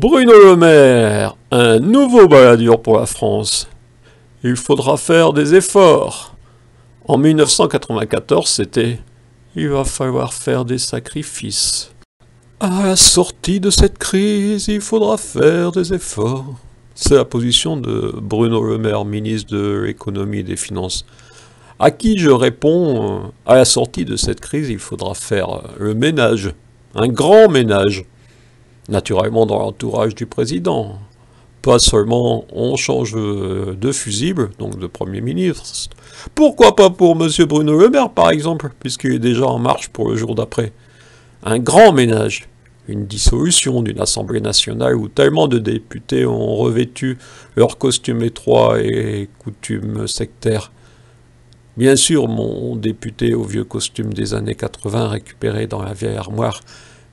Bruno Le Maire, un nouveau baladure pour la France. Il faudra faire des efforts. En 1994, c'était Il va falloir faire des sacrifices. À la sortie de cette crise, il faudra faire des efforts. C'est la position de Bruno Le Maire, ministre de l'économie et des finances. À qui je réponds, à la sortie de cette crise, il faudra faire le ménage, un grand ménage naturellement dans l'entourage du président. Pas seulement on change de fusible, donc de Premier ministre. Pourquoi pas pour M. Bruno Le Maire, par exemple, puisqu'il est déjà en marche pour le jour d'après. Un grand ménage, une dissolution d'une Assemblée nationale où tellement de députés ont revêtu leurs costumes étroits et coutumes sectaires. Bien sûr, mon député au vieux costume des années 80 récupéré dans la vieille armoire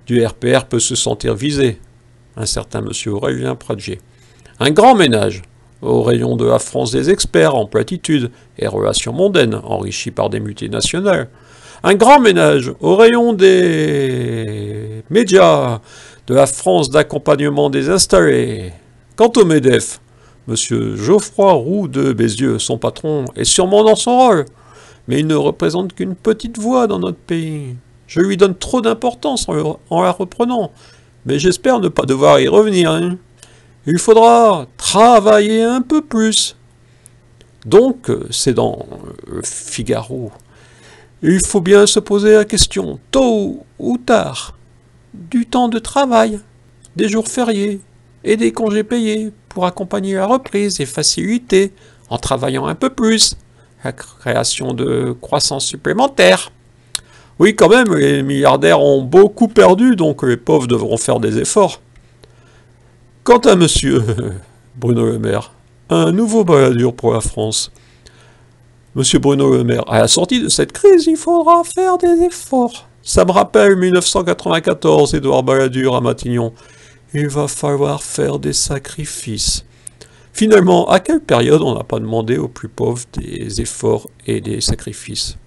du RPR peut se sentir visé. Un certain monsieur Aurélien Pradger. Un grand ménage, au rayon de la France des experts en platitude et relations mondaines, enrichis par des multinationales. Un grand ménage au rayon des médias, de la France d'accompagnement des installés. Quant au MEDEF, Monsieur Geoffroy Roux de Bézieux, son patron, est sûrement dans son rôle, mais il ne représente qu'une petite voix dans notre pays. Je lui donne trop d'importance en, la reprenant, mais j'espère ne pas devoir y revenir. Hein. Il faudra travailler un peu plus. Donc, c'est dans le Figaro. Il faut bien se poser la question, tôt ou tard, du temps de travail, des jours fériés et des congés payés pour accompagner la reprise et faciliter, en travaillant un peu plus, la création de croissance supplémentaire. Oui, quand même, les milliardaires ont beaucoup perdu, donc les pauvres devront faire des efforts. Quant à monsieur Bruno Le Maire, un nouveau baladure pour la France. Monsieur Bruno Le Maire, à la sortie de cette crise, il faudra faire des efforts. Ça me rappelle 1994, Édouard Balladur à Matignon. Il va falloir faire des sacrifices. Finalement, à quelle période on n'a pas demandé aux plus pauvres des efforts et des sacrifices?